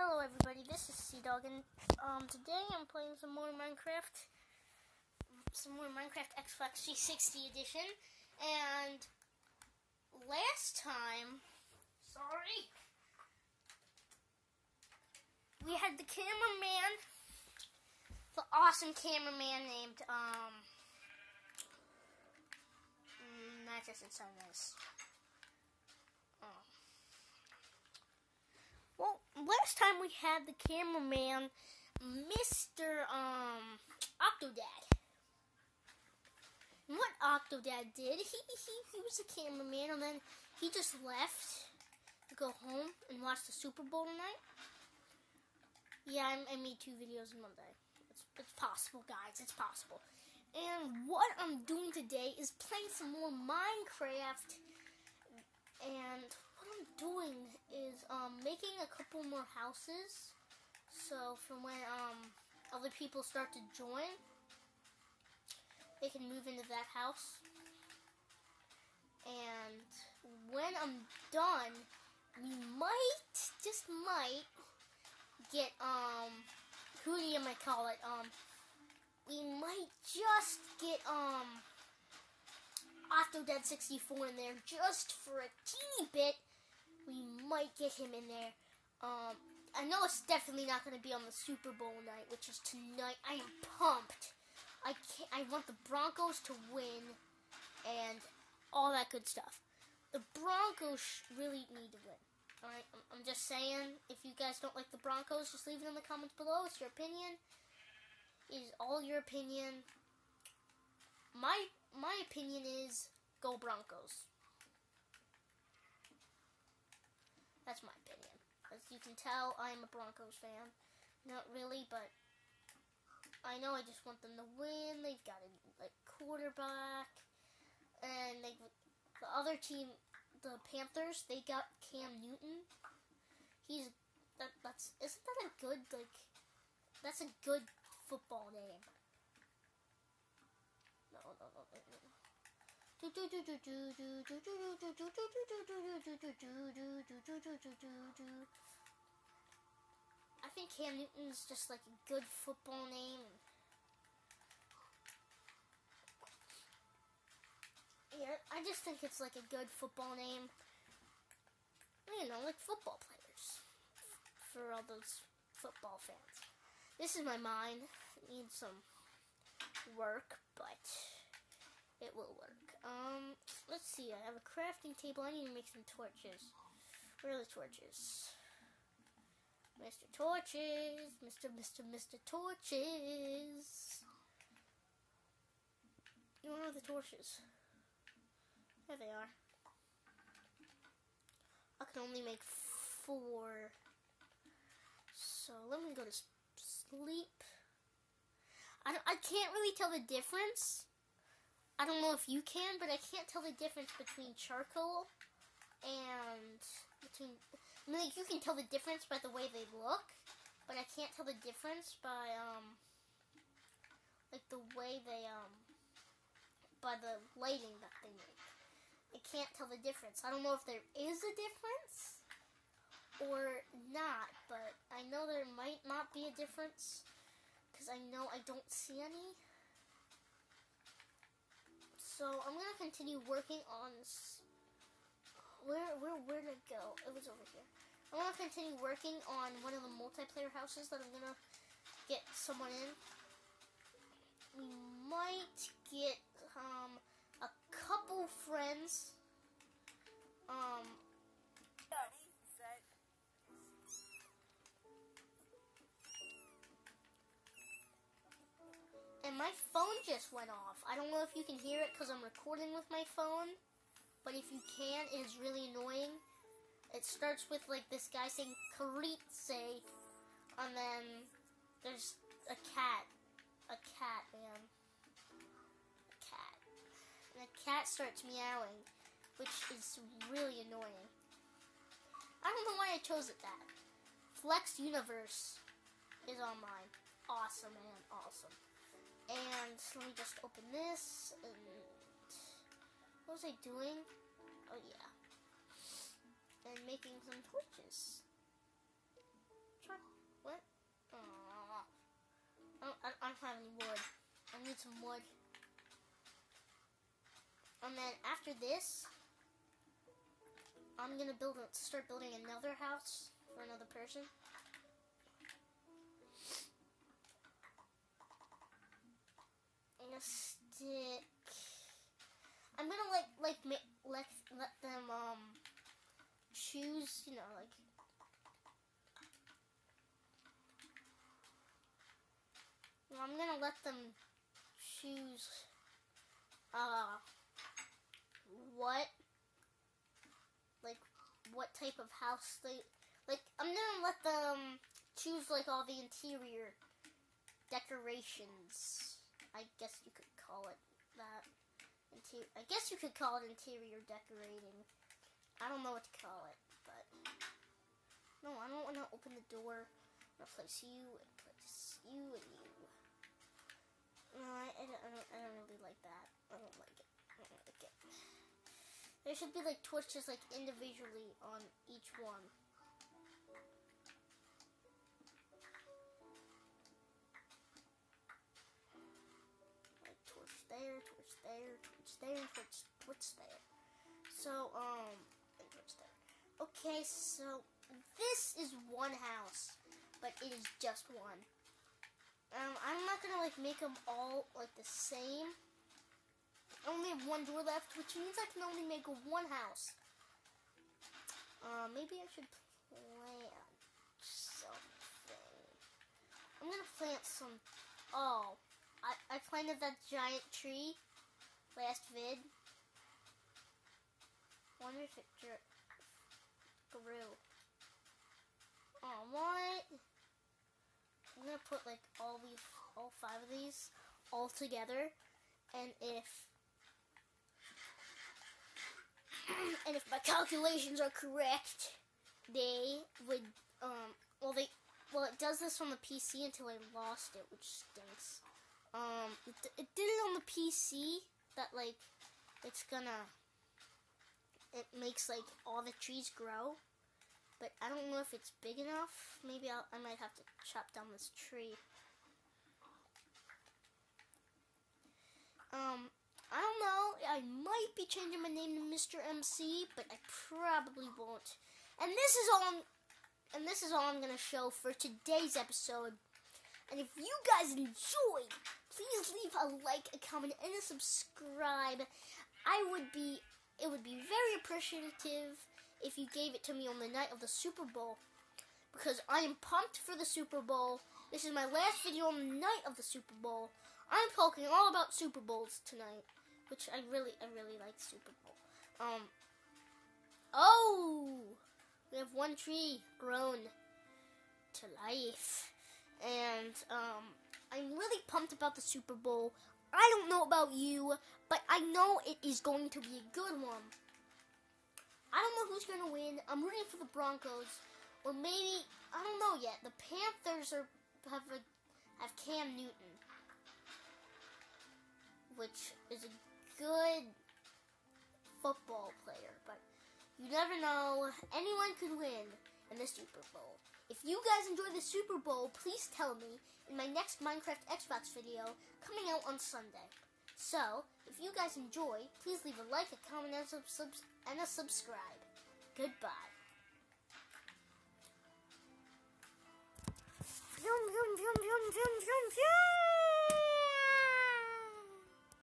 Hello everybody, this is Cdawg, and um, today I'm playing some more Minecraft, some more Minecraft Xbox 360 edition, and last time, sorry, we had the cameraman, the awesome cameraman named, um, mm, that doesn't sound nice. Oh. Well, last time we had the cameraman, Mr. Um, Octodad. What Octodad did, he, he, he was a cameraman and then he just left to go home and watch the Super Bowl tonight. Yeah, I, I made two videos in one day. It's, it's possible, guys. It's possible. And what I'm doing today is playing some more Minecraft and Doing is um, making a couple more houses. So from when um, other people start to join, they can move into that house. And when I'm done, we might, just might, get, um, who do you might call it? Um, we might just get, um, Octodad 64 in there just for a teeny bit. We might get him in there. Um, I know it's definitely not going to be on the Super Bowl night, which is tonight. I am pumped. I can't, I want the Broncos to win and all that good stuff. The Broncos really need to win. Alright, I'm, I'm just saying, if you guys don't like the Broncos, just leave it in the comments below. It's your opinion. It is all your opinion. My my opinion is go Broncos. That's my opinion. As you can tell, I'm a Broncos fan. Not really, but I know I just want them to win. They've got a like quarterback, and they the other team, the Panthers, they got Cam Newton. He's that that's isn't that a good like that's a good football name. No, no, no, no, no. I think Cam Newton's just like a good football name. Yeah, I just think it's like a good football name. You know, like football players. For all those football fans. This is my mind. It needs some work, but it will work. Um, let's see. I have a crafting table. I need to make some torches. Where are the torches? Mr. Torches, Mr. Mr. Mr. Torches. Where are the torches? There they are. I can only make four. So let me go to sleep. I, I can't really tell the difference. I don't know if you can, but I can't tell the difference between charcoal and between. I mean, like, you can tell the difference by the way they look, but I can't tell the difference by um, like the way they um, by the lighting that they make. I can't tell the difference. I don't know if there is a difference or not, but I know there might not be a difference because I know I don't see any. So I'm gonna continue working on where where where did it go? It was over here. I'm gonna continue working on one of the multiplayer houses that I'm gonna get someone in. We might get um a couple friends. Um just went off. I don't know if you can hear it because I'm recording with my phone. But if you can, it is really annoying. It starts with like this guy saying Karitse. And then there's a cat. A cat, man. A cat. And the cat starts meowing. Which is really annoying. I don't know why I chose it that. Flex Universe is on mine. Awesome, man. Awesome and let me just open this, and what was I doing? Oh yeah, and making some torches. What? I don't, I don't have any wood. I need some wood. And then after this, I'm gonna build, start building another house for another person. Stick. I'm gonna like like ma- let let them um choose, you know, like Well, I'm gonna let them choose uh what like what type of house they like I'm gonna let them choose like all the interior decorations. I guess you could call it that. Inter- I guess you could call it interior decorating. I don't know what to call it, but no, I don't want to open the door. I'm gonna place you and place you and you. No, I, I, don't, I, don't, I don't really like that. I don't like it. I don't like it. There should be like torches like individually on each one. There, torch there, torch there, torch, torch there. So, um, torch there. Okay, so this is one house, but it is just one. Um, I'm not gonna like make them all like the same. I only have one door left, which means I can only make one house. Uh, maybe I should plant something. I'm gonna plant some. Oh, I planted that giant tree last vid. Wonder if it grew. Oh, what? I'm gonna put like all these, all five of these, all together, and if and if my calculations are correct, they would um well they well it does this on the PC until I lost it, which stinks. Um, it, it did it on the PC that like it's gonna it makes like all the trees grow but I don't know if it's big enough. Maybe I'll, I might have to chop down this tree. Um, I don't know. I might be changing my name to Mr. MC, but I probably won't. And this is all. I'm, and this is all I'm gonna show for today's episode. And if you guys enjoyed, please leave a like, a comment, and a subscribe. I would be. It would be very appreciative if you gave it to me on the night of the Super Bowl because I am pumped for the Super Bowl. This is my last video on the night of the Super Bowl. I'm talking all about Super Bowls tonight, which I really, I really like Super Bowl. Um, oh, we have one tree grown to life, and um, I'm really pumped about the Super Bowl. I don't know about you, but I know it is going to be a good one. I don't know who's going to win. I'm rooting for the Broncos, or maybe I don't know yet. The Panthers are have a, have Cam Newton, which is a good football player, but you never know. Anyone could win in the Super Bowl. If you guys enjoy the Super Bowl, please tell me in my next Minecraft Xbox video coming out on Sunday. So, if you guys enjoy, please leave a like, a comment, and, sub and a subscribe. Goodbye.